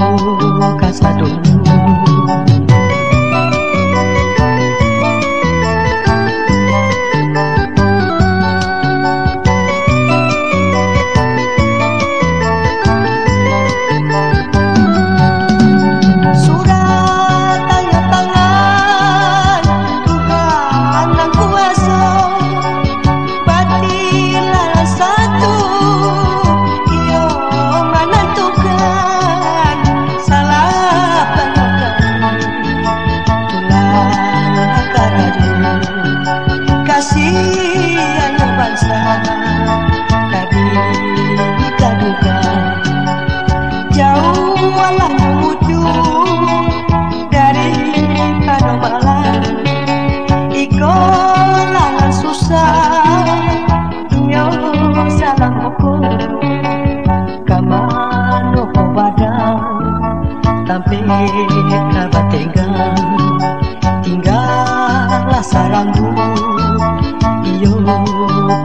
amor. Tinggallah sarangmu iyo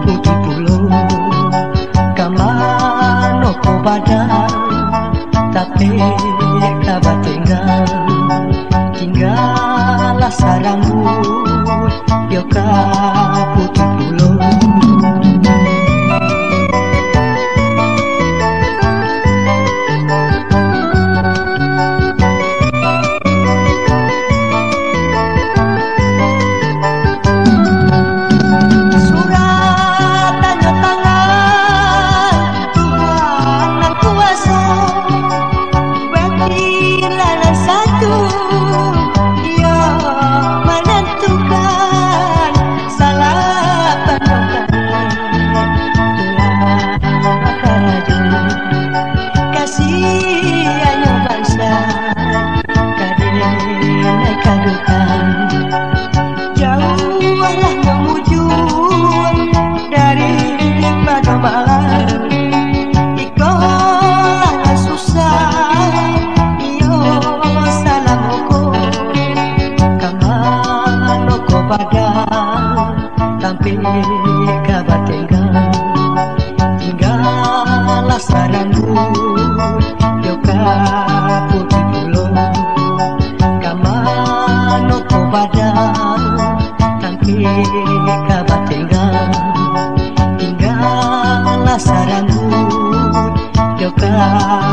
putih pulo kamano ko badan tapi kabat tinggal. Tinggallah sarangmu yo putih padang tangki kabatingan tinggallah sarangku joka